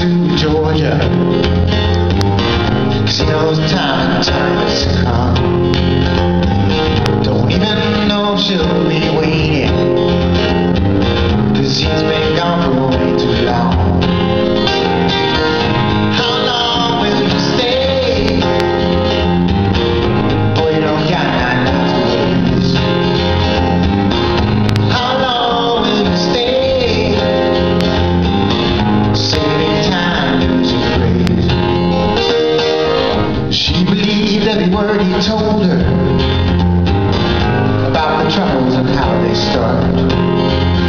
to Georgia. She knows time and time has come. believed every word he told her about the troubles and how they started.